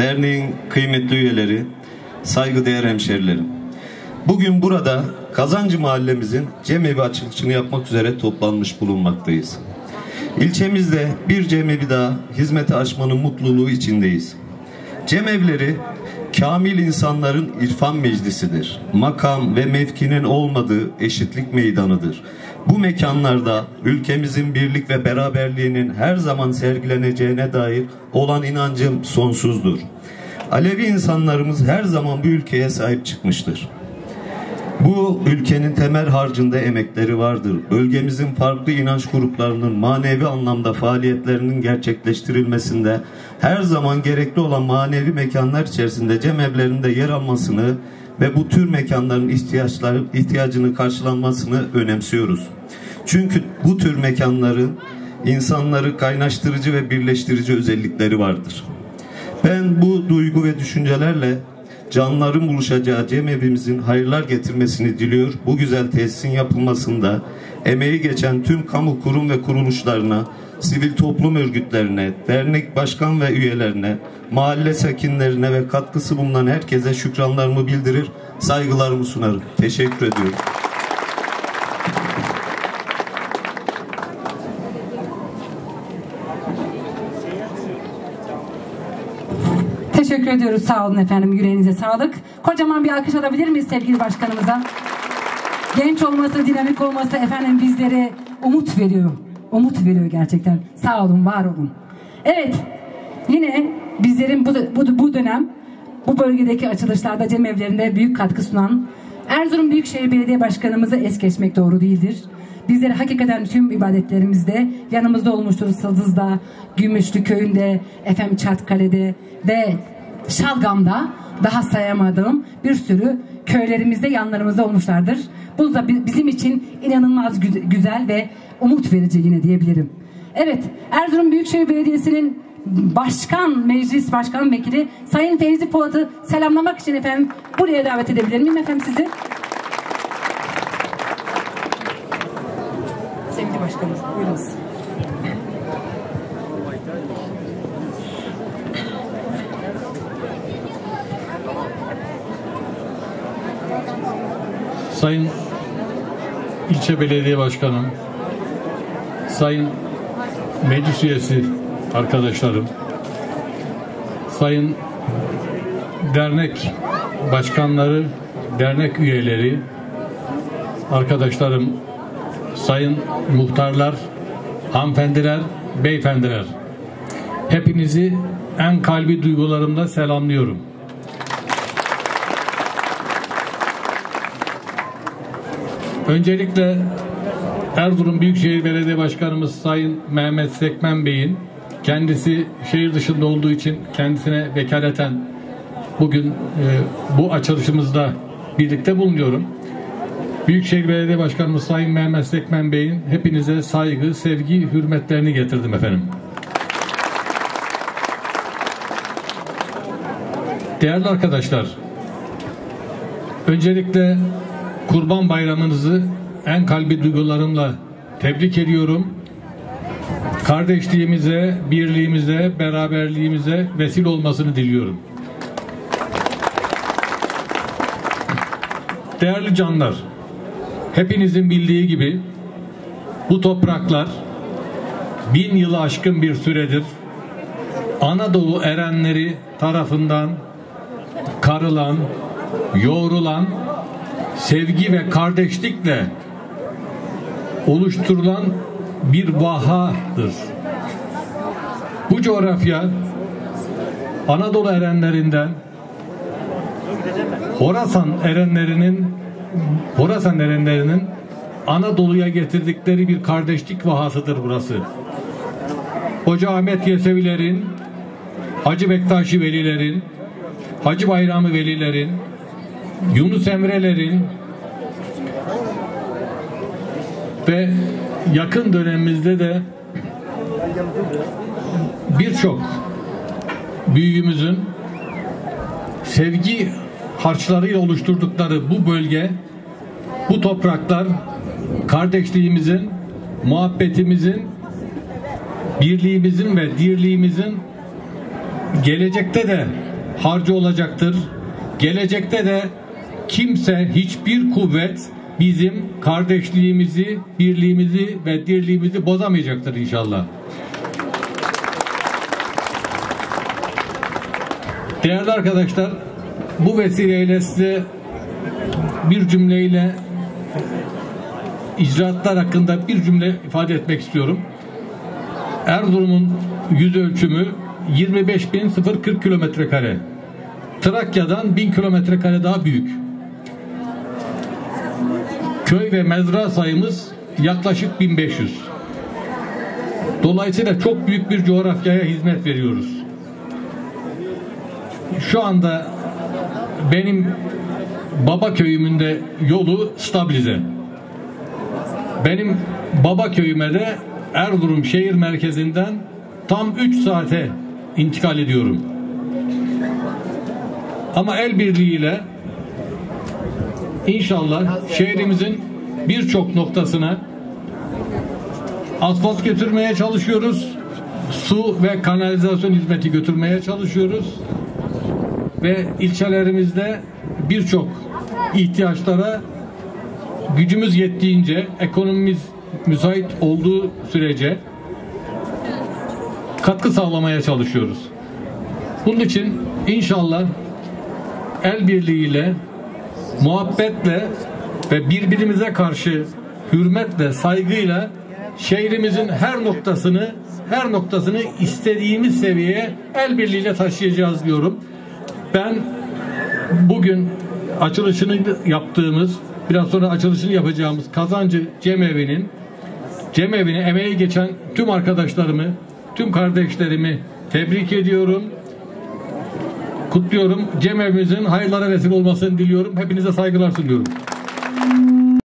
Derneğin kıymetli üyeleri, saygıdeğer hemşerilerim. Bugün burada Kazancı mahallemizin cemevi açılışını yapmak üzere toplanmış bulunmaktayız. İlçemizde bir cemevi daha hizmete açmanın mutluluğu içindeyiz. Cemevleri kamil insanların irfan meclisidir. Makam ve mevkinin olmadığı eşitlik meydanıdır. Bu mekanlarda ülkemizin birlik ve beraberliğinin her zaman sergileneceğine dair olan inancım sonsuzdur. Alevi insanlarımız her zaman bu ülkeye sahip çıkmıştır. Bu ülkenin temel harcında emekleri vardır. Bölgemizin farklı inanç gruplarının manevi anlamda faaliyetlerinin gerçekleştirilmesinde her zaman gerekli olan manevi mekanlar içerisinde cemevlerinde yer almasını ve bu tür mekanların ihtiyaçları ihtiyacını karşılanmasını önemsiyoruz. Çünkü bu tür mekanların insanları kaynaştırıcı ve birleştirici özellikleri vardır. Ben bu duygu ve düşüncelerle canların buluşacağı cemevimizin hayırlar getirmesini diliyor. Bu güzel tesisin yapılmasında emeği geçen tüm kamu kurum ve kuruluşlarına, sivil toplum örgütlerine, dernek başkan ve üyelerine, mahalle sakinlerine ve katkısı bulunan herkese şükranlarımı bildirir, saygılarımı sunarım. Teşekkür ediyorum. Teşekkür ediyoruz. Sağ olun efendim. Yüreğinize sağlık. Kocaman bir alkış alabilir miyiz sevgili başkanımıza? Genç olması, dinamik olması efendim bizlere umut veriyor. Umut veriyor gerçekten. Sağ olun, var olun. Evet, yine bizlerin bu, bu, bu dönem bu bölgedeki açılışlarda cemevlerinde büyük katkı sunan Erzurum Büyükşehir Belediye Başkanımızı es geçmek doğru değildir. Bizleri hakikaten tüm ibadetlerimizde yanımızda olmuştur. Sıldız'da, Gümüşlü Köyü'nde, efendim Çatkale'de ve Şalgam'da daha sayamadığım bir sürü köylerimizde yanlarımızda olmuşlardır. Bu da bizim için inanılmaz güzel ve umut verici yine diyebilirim. Evet, Erzurum Büyükşehir Belediyesi'nin Başkan, Meclis Başkan Vekili Sayın Feyzi Polat'ı selamlamak için efendim buraya davet edebilir miyim efendim sizi? Sevgili Başkanım, buyurunuz. Sayın ilçe belediye başkanım, sayın meclis üyesi arkadaşlarım, sayın dernek başkanları, dernek üyeleri, arkadaşlarım, sayın muhtarlar, hanımefendiler, beyefendiler. Hepinizi en kalbi duygularımda selamlıyorum. Öncelikle Erzurum Büyükşehir Belediye Başkanımız Sayın Mehmet Sekmen Bey'in kendisi şehir dışında olduğu için kendisine vekaleten bugün e, bu açılışımızda birlikte bulunuyorum. Büyükşehir Belediye Başkanımız Sayın Mehmet Sekmen Bey'in hepinize saygı, sevgi, hürmetlerini getirdim efendim. Değerli arkadaşlar, öncelikle Kurban Bayramınızı en kalbi duygularımla tebrik ediyorum. Kardeşliğimize, birliğimize, beraberliğimize vesile olmasını diliyorum. Değerli canlar, hepinizin bildiği gibi bu topraklar bin yılı aşkın bir süredir Anadolu erenleri tarafından karılan, yoğrulan sevgi ve kardeşlikle oluşturulan bir vahadır. Bu coğrafya Anadolu erenlerinden Horasan erenlerinin Horasan erenlerinin Anadolu'ya getirdikleri bir kardeşlik vahasıdır burası. Hoca Ahmet Yesevilerin, Hacı Bektaşi Velilerin, Hacı Bayramı Velilerin, Yunus Emre'lerin ve yakın dönemimizde de birçok büyüğümüzün sevgi harçlarıyla oluşturdukları bu bölge, bu topraklar kardeşliğimizin, muhabbetimizin, birliğimizin ve dirliğimizin gelecekte de harcı olacaktır. Gelecekte de kimse, hiçbir kuvvet bizim kardeşliğimizi, birliğimizi ve dirliğimizi bozamayacaktır inşallah. Değerli arkadaşlar, bu vesileyle size bir cümleyle icraatlar hakkında bir cümle ifade etmek istiyorum. Erzurum'un yüz ölçümü 25.040 kilometre kare. Trakya'dan 1000 kilometre kare daha büyük. Köy ve mezra sayımız yaklaşık 1500. Dolayısıyla çok büyük bir coğrafyaya hizmet veriyoruz. Şu anda benim baba köyümün de yolu stabilize. Benim baba köyüme de Erzurum şehir merkezinden tam 3 saate intikal ediyorum. Ama el birliğiyle inşallah şehrimizin birçok noktasına asfalt götürmeye çalışıyoruz. Su ve kanalizasyon hizmeti götürmeye çalışıyoruz. Ve ilçelerimizde birçok ihtiyaçlara gücümüz yettiğince, ekonomimiz müsait olduğu sürece katkı sağlamaya çalışıyoruz. Bunun için inşallah el birliğiyle, muhabbetle ve birbirimize karşı hürmetle, saygıyla şehrimizin her noktasını her noktasını istediğimiz seviyeye el birliğiyle taşıyacağız diyorum. Ben bugün açılışını yaptığımız, biraz sonra açılışını yapacağımız Kazancı Cemevi'nin Cemevi'ne emeği geçen tüm arkadaşlarımı, tüm kardeşlerimi tebrik ediyorum. Kutluyorum. Cemevimizin hayırlara vesile olmasını diliyorum. Hepinize saygılar sunuyorum.